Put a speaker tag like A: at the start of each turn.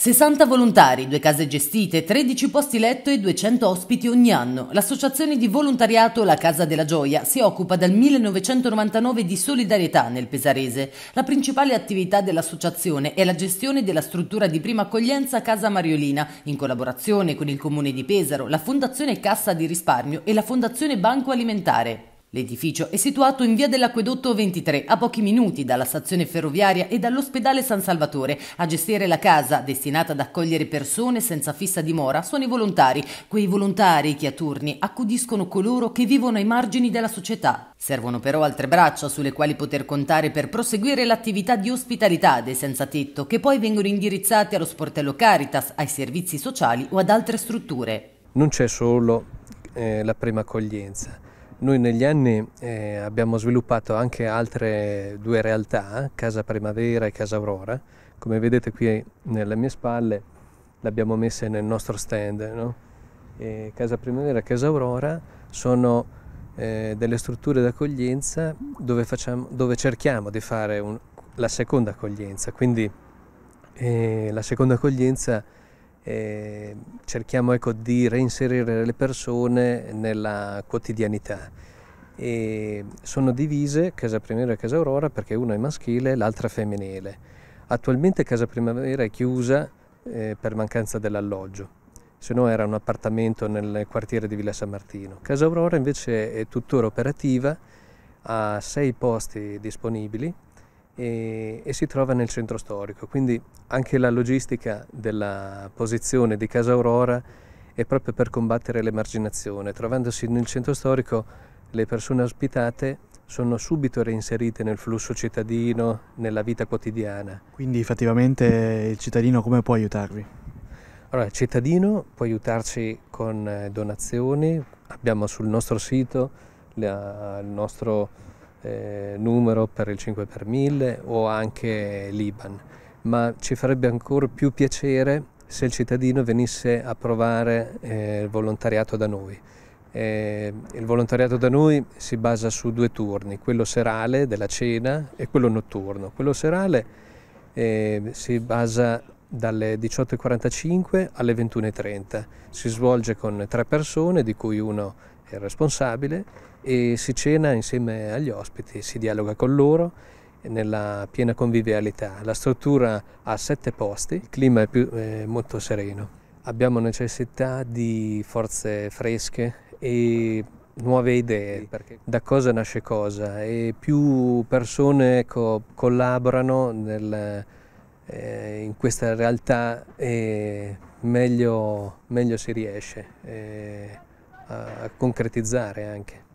A: 60 volontari, due case gestite, 13 posti letto e 200 ospiti ogni anno. L'associazione di volontariato La Casa della Gioia si occupa dal 1999 di solidarietà nel Pesarese. La principale attività dell'associazione è la gestione della struttura di prima accoglienza Casa Mariolina, in collaborazione con il Comune di Pesaro, la Fondazione Cassa di Risparmio e la Fondazione Banco Alimentare. L'edificio è situato in via dell'Acquedotto 23, a pochi minuti dalla stazione ferroviaria e dall'ospedale San Salvatore. A gestire la casa, destinata ad accogliere persone senza fissa dimora, sono i volontari. Quei volontari che a turni accudiscono coloro che vivono ai margini della società. Servono però altre braccia sulle quali poter contare per proseguire l'attività di ospitalità dei senza tetto, che poi vengono indirizzati allo sportello Caritas, ai servizi sociali o ad altre strutture.
B: Non c'è solo eh, la prima accoglienza noi negli anni eh, abbiamo sviluppato anche altre due realtà, Casa Primavera e Casa Aurora. Come vedete qui nelle mie spalle l'abbiamo messa nel nostro stand. No? Casa Primavera e Casa Aurora sono eh, delle strutture d'accoglienza dove, dove, cerchiamo di fare un, la seconda accoglienza. Quindi eh, la seconda accoglienza eh, cerchiamo ecco, di reinserire le persone nella quotidianità. E sono divise Casa Primavera e Casa Aurora perché una è maschile e l'altra femminile. Attualmente Casa Primavera è chiusa eh, per mancanza dell'alloggio, se no era un appartamento nel quartiere di Villa San Martino. Casa Aurora invece è tuttora operativa, ha sei posti disponibili e, e, si trova nel centro storico, quindi anche la logistica della posizione di Casa Aurora è proprio per combattere l'emarginazione. Trovandosi nel centro storico le persone ospitate sono subito reinserite nel flusso cittadino, nella vita quotidiana.
C: Quindi effettivamente il cittadino come può aiutarvi?
B: Allora, il cittadino può aiutarci con eh, donazioni, abbiamo sul nostro sito il nostro eh, numero per il 5 per 1000 o anche l'IBAN, ma ci farebbe ancora più piacere se il cittadino venisse a provare eh, il volontariato da noi. Eh, il volontariato da noi si basa su due turni, quello serale della cena e quello notturno. Quello serale eh, si basa dalle 18.45 alle 21.30, si svolge con tre persone di cui uno è il responsabile e si cena insieme agli ospiti, si dialoga con loro nella piena convivialità. La struttura ha sette posti, il clima è, più, è molto sereno. Abbiamo necessità di forze fresche e nuove idee, perché da cosa nasce cosa e più persone co collaborano nel, eh, in questa realtà e meglio, meglio si riesce eh, a concretizzare anche.